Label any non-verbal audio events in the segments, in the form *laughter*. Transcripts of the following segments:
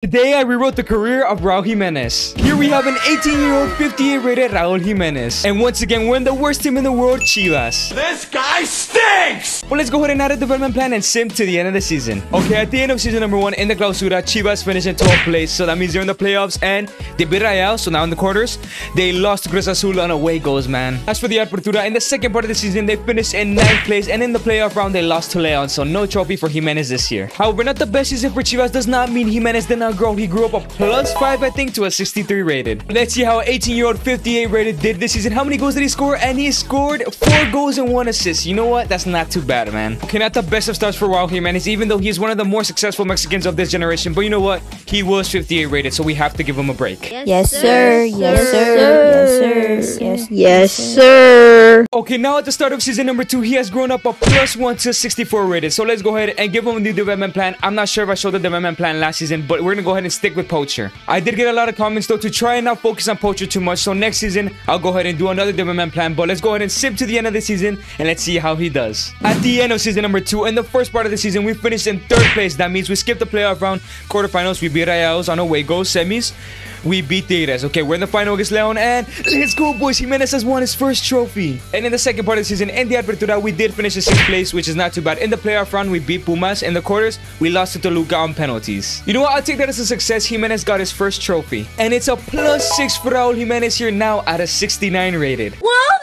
Today, I rewrote the career of Raul Jimenez. Here we have an 18-year-old 58-rated Raul Jimenez. And once again, we're in the worst team in the world, Chivas. This guy stinks! Well, let's go ahead and add a development plan and sim to the end of the season. Okay, at the end of season number one in the Clausura, Chivas finished in 12th place. So that means they're in the playoffs and they beat Rayados, so now in the quarters. They lost to Cruz Azul on away goals, man. As for the Apertura, in the second part of the season, they finished in 9th place. And in the playoff round, they lost to Leon, so no trophy for Jimenez this year. However, not the best season for Chivas does not mean Jimenez did not grow. He grew up a plus 5, I think, to a 63 rated. Let's see how 18-year-old 58 rated did this season. How many goals did he score? And he scored 4 goals and 1 assist. You know what? That's not too bad, man. Okay, not the best of starts for Raul Jimenez, even though he is one of the more successful Mexicans of this generation. But you know what? He was 58 rated, so we have to give him a break. Yes, sir. Yes, sir. Yes, sir. Yes, sir. yes, sir. Okay, now at the start of season number 2, he has grown up a plus 1 to 64 rated. So let's go ahead and give him a new development plan. I'm not sure if I showed the development plan last season, but we're to go ahead and stick with Poacher. I did get a lot of comments though to try and not focus on Poacher too much. So next season, I'll go ahead and do another development plan. But let's go ahead and sip to the end of the season and let's see how he does. At the end of season number 2, in the first part of the season, we finished in third place. That means we skipped the playoff round, quarterfinals, we beat Rayados on away goals, semis we beat Tigres. Okay, we're in the final against Leon, and let's go, boys. Jimenez has won his first trophy. And in the second part of the season, in the Apertura, we did finish in sixth place, which is not too bad. In the playoff round, we beat Pumas. In the quarters, we lost to Toluca on penalties. You know what? I'll take that as a success. Jimenez got his first trophy. And it's a plus six for Raul Jimenez here now at a 69 rated. Whoa.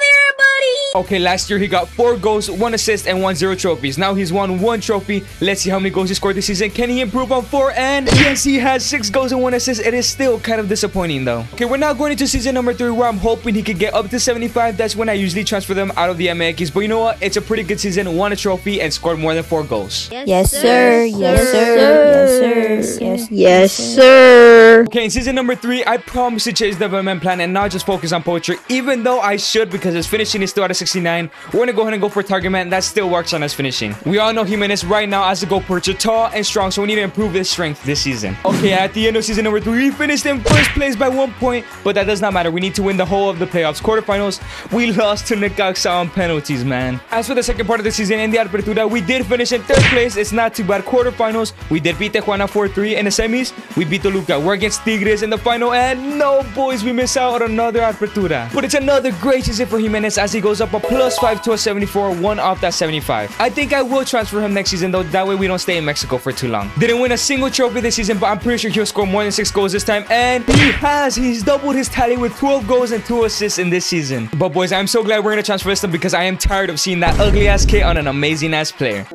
Okay, last year he got 4 goals, 1 assist, and 1 0 trophies. Now he's won 1 trophy. Let's see how many goals he scored this season. Can he improve on 4? And yes, he has 6 goals and 1 assist. It is still kind of disappointing though. Okay, we're now going into season number 3 where I'm hoping he could get up to 75. That's when I usually transfer them out of the MX. But you know what? It's a pretty good season. Won a trophy and scored more than 4 goals. Yes, sir. Yes, sir. Yes, sir. Yes, yes, sir. Okay, in season number 3, I promise to change the development plan and not just focus on Poacher. Even though I should because his finishing is still at a 69. We're gonna go ahead and go for target man. That still works on us finishing. We all know Jimenez right now as a goal poacher, tall and strong, so we need to improve his strength this season. Okay, at the end of season number three, we finished in first place by one point, but that does not matter. We need to win the whole of the playoffs. Quarterfinals, we *laughs* lost to Necaxa on penalties, man. As for the second part of the season in the Apertura, we did finish in third place. It's not too bad. Quarterfinals, we did beat Tijuana 4-3. In the semis, we beat Toluca. We're against Tigres in the final, and no, boys, we miss out on another Apertura. But it's another great season for Jimenez as he goes up a plus 5 to a 74, one off that 75. I think I will transfer him next season though, that way we don't stay in Mexico for too long. Didn't win a single trophy this season, but I'm pretty sure he'll score more than 6 goals this time, and he has! He's doubled his tally with 12 goals and 2 assists in this season. But boys, I'm so glad we're gonna transfer this because I am tired of seeing that ugly-ass kid on an amazing-ass player.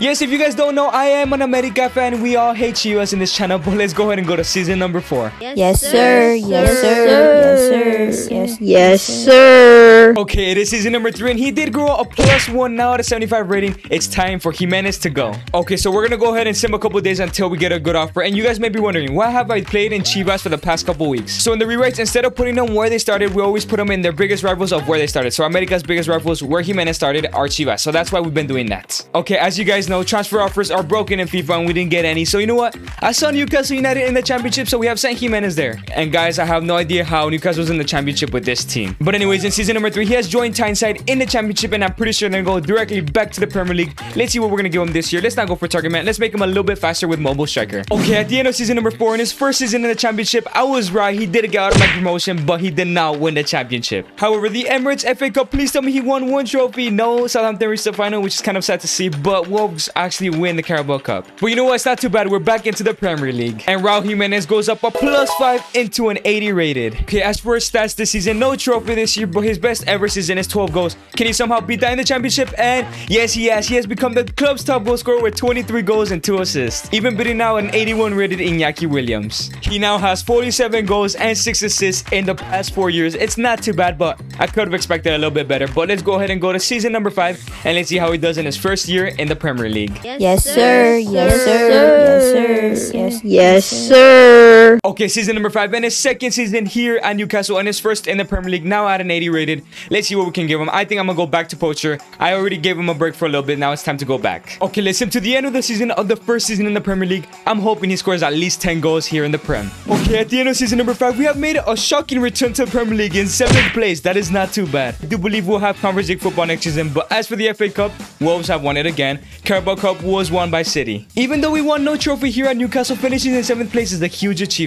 Yes, if you guys don't know, I am an America fan. We all hate Chivas in this channel, *laughs* but let's go ahead and go to season number 4. Yes, sir. Yes, sir. Yes, sir. Yes, yes, sir. Okay, it is season number 3, and he did grow a plus 1 now at a 75 rating. It's time for Jimenez to go. Okay, so we're gonna go ahead and sim a couple days until we get a good offer. And you guys may be wondering, why have I played in Chivas for the past couple weeks? So in the rewrites, instead of putting them where they started, we always put them in their biggest rivals of where they started. So America's biggest rivals, where Jimenez started, are Chivas. So that's why we've been doing that. Okay, as you guys know, transfer offers are broken in FIFA and we didn't get any. So you know what? I saw Newcastle United in the championship, so we have San Jimenez there. And guys, I have no idea how Newcastle's in the championship with this team. But anyways, in season number 3, he has joined Tyneside in the championship and I'm pretty sure they're going to go directly back to the Premier League. Let's see what we're going to give him this year. Let's not go for target man. Let's make him a little bit faster with mobile striker. Okay, at the end of season number 4, in his first season in the championship, I was right. He did get out of my promotion, but he did not win the championship. However, the Emirates FA Cup, please tell me he won one trophy. No, Southampton reached the final, which is kind of sad to see, but Wolves actually win the Carabao Cup. But you know what? It's not too bad. We're back into the Premier League. And Raul Jimenez goes up a plus 5 into an 80 rated. Okay, as for his stats this season, no trophy this year, but his best ever season is 12 goals. Can he somehow beat that in the championship? And yes, he has. He has become the club's top goal scorer with 23 goals and 2 assists. Even beating now an 81 rated Iñaki Williams. He now has 47 goals and 6 assists in the past 4 years. It's not too bad, but I could have expected a little bit better. But let's go ahead and go to season number 5 and let's see how he does in his first year in the Premier League. Yes, sir. Yes, sir. Yes, sir. Yes, yes, sir. sir. Okay, season number five and his second season here at Newcastle and his first in the Premier League. Now at an 80 rated. Let's see what we can give him. I think I'm gonna go back to Poacher. I already gave him a break for a little bit. Now it's time to go back. Okay, listen to the end of the season of the first season in the Premier League. I'm hoping he scores at least 10 goals here in the Prem. Okay, at the end of season number five, we have made a shocking return to the Premier League in seventh place. That is not too bad. I do believe we'll have Conference League football next season. But as for the FA Cup, Wolves have won it again. Carabao Cup was won by City. Even though we won no trophy here at Newcastle, finishing in seventh place is a huge achievement.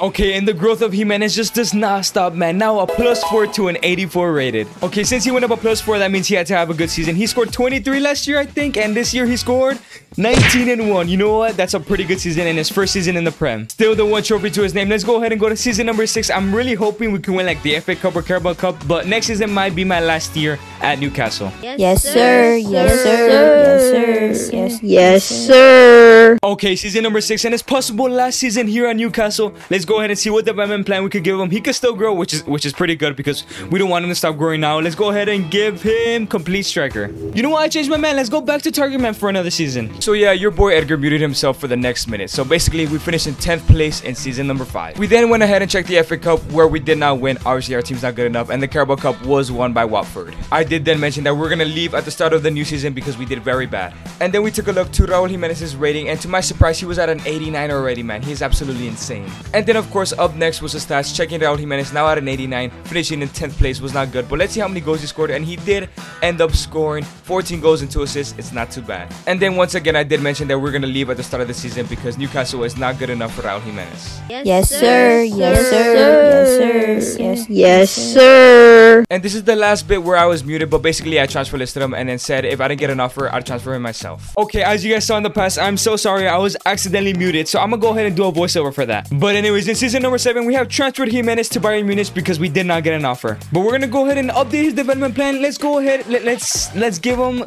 Okay, and the growth of Jimenez just does not stop, man. Now a plus four to an 84 rated. Okay, since he went up a plus four, that means he had to have a good season. He scored 23 last year, I think, and this year he scored 19 and 1. You know what? That's a pretty good season in his first season in the Prem. Still the one trophy to his name. Let's go ahead and go to season number six. I'm really hoping we can win like the FA Cup or Carabao Cup, but next season might be my last year at Newcastle. Yes, sir. Yes, sir. Yes, sir. Yes, yes, sir. Okay, season number six, and it's possible last season here at Newcastle. Let's go ahead and see what development plan we could give him. He could still grow, which is which is pretty good because we don't want him to stop growing now. Let's go ahead and give him complete striker. You know what? I changed my man. Let's go back to target man for another season. So yeah, your boy Edgar muted himself for the next minute. So basically, we finished in 10th place in season number five. We then went ahead and checked the FA Cup where we did not win. Obviously, our team's not good enough, and the Carabao Cup was won by Watford. I did then mention that we're gonna leave at the start of the new season because we did very bad. And then we took a look to Raul Jimenez's rating, and to my surprise, he was at an 89 already, man. He's absolutely insane. And then, of course, up next was the stats. Checking Raul Jimenez, now at an 89, finishing in 10th place was not good. But let's see how many goals he scored, and he did end up scoring 14 goals and 2 assists. It's not too bad. And then, once again, I did mention that we're gonna leave at the start of the season because Newcastle is not good enough for Raul Jimenez. Yes, sir. Yes, sir. Yes, sir. Yes, yes, sir. And this is the last bit where I was muted, but basically I transfer listed him and then said if I didn't get an offer, I'd transfer him myself. Okay, as you guys saw in the past, I'm so sorry I was accidentally muted, so I'm gonna go ahead and do a voiceover for that. But anyways, in season number 7, we have transferred Jimenez to Bayern Munich because we did not get an offer. But we're gonna go ahead and update his development plan. Let's go ahead, let, let's let's give him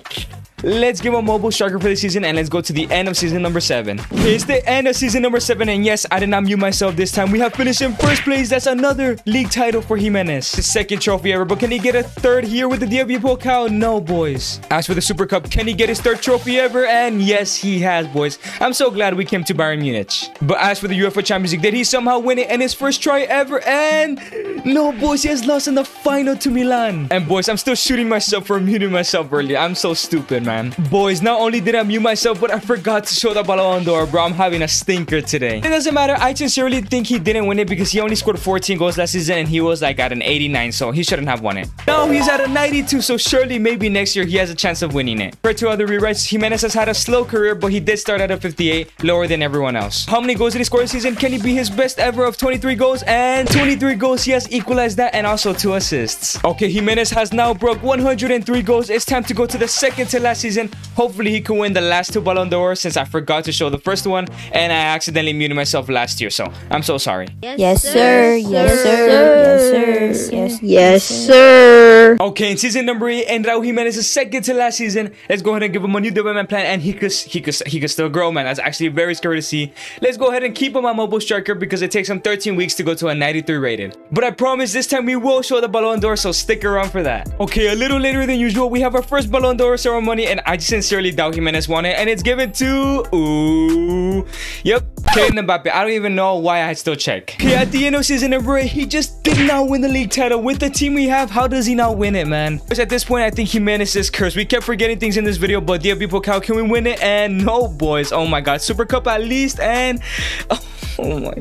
Let's give a mobile striker for the season and let's go to the end of season number 7. It's the end of season number 7 and yes, I did not mute myself this time. We have finished in first place. That's another league title for Jimenez. The second trophy ever, but can he get a third here with the DFB Pokal? No, boys. As for the Super Cup, can he get his third trophy ever? And yes, he has, boys. I'm so glad we came to Bayern Munich. But as for the UEFA Champions League, did he somehow win it in his first try ever? And no, boys, he has lost in the final to Milan. And boys, I'm still shooting myself for muting myself earlier. I'm so stupid, man. Boys, not only did I mute myself, but I forgot to show the Ballon d'Or, bro. I'm having a stinker today. It doesn't matter. I sincerely think he didn't win it because he only scored 14 goals last season and he was like at an 89, so he shouldn't have won it. Now he's at a 92, so surely maybe next year he has a chance of winning it. For two other rewrites, Jimenez has had a slow career, but he did start at a 58, lower than everyone else. How many goals did he score this season? Can he be his best ever of 23 goals? And 23 goals, he has equalized that and also two assists. Okay, Jimenez has now broke 103 goals. It's time to go to the second to last season. Hopefully he can win the last two Ballon d'Or since I forgot to show the first one and I accidentally muted myself last year, so I'm so sorry. Yes, sir. Yes, sir. Yes, sir. Yes, yes, sir. Okay, in season number eight, and Raul Jimenez is second to last season. Let's go ahead and give him a new development plan, and he could he could he could still grow, man. That's actually very scary to see. Let's go ahead and keep him on mobile striker because it takes him 13 weeks to go to a 93 rated. But I promise this time we will show the Ballon d'Or, so stick around for that. Okay, a little later than usual, we have our first Ballon d'Or ceremony, and I sincerely doubt Jimenez won it, and it's given to ooh, yep, Kylian Mbappe. I don't even know why I still check. Okay, at the end of season number eight, he just did not win the league title with the team we have. How does he not win it, man? Because at this point, I think Jimenez is cursed. We kept forgetting things in this video, but DFB Pokal, can we win it? And no, boys. Oh my God, Super Cup at least, and oh, *laughs* oh my.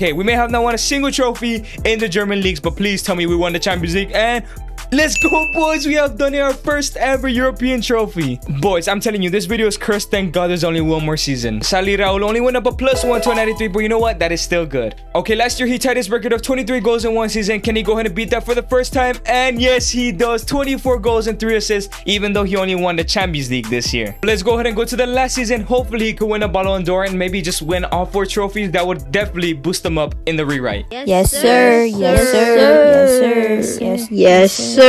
Okay, we may have not won a single trophy in the German leagues, but please tell me we won the Champions League and Let's go, boys. We have done our first ever European trophy. Boys, I'm telling you, this video is cursed. Thank God there's only one more season. Sadly, Raul only went up a plus one to a 93, but you know what? That is still good. Okay, last year he tied his record of 23 goals in one season. Can he go ahead and beat that for the first time? And yes, he does. 24 goals and 3 assists, even though he only won the Champions League this year. Let's go ahead and go to the last season. Hopefully, he could win a Ballon d'Or and maybe just win all four trophies. That would definitely boost him up in the rewrite. Yes, sir. Yes, sir. Yes, sir. Yes, yes, sir.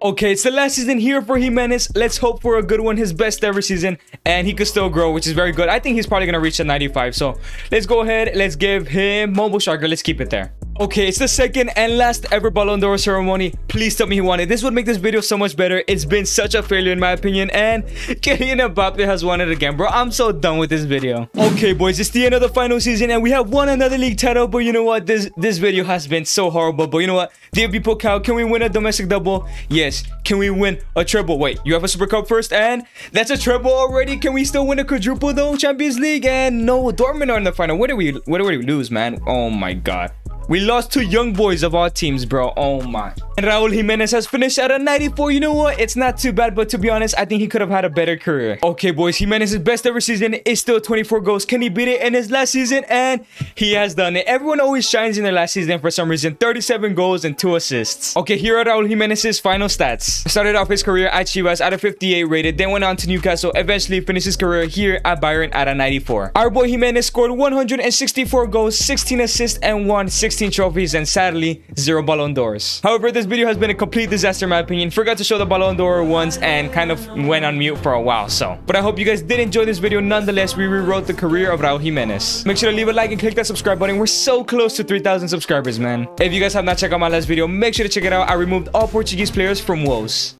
Okay, it's the last season here for Jimenez. Let's hope for a good one, his best ever season, and he could still grow, which is very good. I think he's probably gonna reach a 95. So let's go ahead, let's give him mobile striker. Let's keep it there. Okay, it's the second and last ever Ballon d'Or ceremony. Please tell me he won it. This would make this video so much better. It's been such a failure in my opinion. And *laughs* Kylian Mbappe has won it again, bro. I'm so done with this video. Okay, boys, it's the end of the final season and we have won another league title. But you know what? This this video has been so horrible. But you know what? DFB Pokal, can we win a domestic double? Yes. Can we win a treble? Wait, you have a Super Cup first and that's a treble already. Can we still win a quadruple though? Champions League and no, Dortmund are in the final. What did we, what did we lose, man? Oh my God. We lost to Young Boys of our teams, bro. Oh my. And Raul Jimenez has finished at a 94. You know what? It's not too bad, but to be honest, I think he could have had a better career. Okay, boys. Jimenez's best ever season is still 24 goals. Can he beat it in his last season? And he has done it. Everyone always shines in their last season for some reason. 37 goals and 2 assists. Okay, here are Raul Jimenez's final stats. Started off his career at Chivas at a 58 rated, then went on to Newcastle, eventually finished his career here at Bayern at a 94. Our boy Jimenez scored 164 goals, 16 assists, and won 16 16 trophies and sadly, zero Ballon d'Ors. However, this video has been a complete disaster in my opinion. Forgot to show the Ballon d'Or ones and kind of went on mute for a while, so. But I hope you guys did enjoy this video. Nonetheless, we rewrote the career of Raul Jimenez. Make sure to leave a like and click that subscribe button. We're so close to 3,000 subscribers, man. If you guys have not checked out my last video, make sure to check it out. I removed all Portuguese players from Wolves.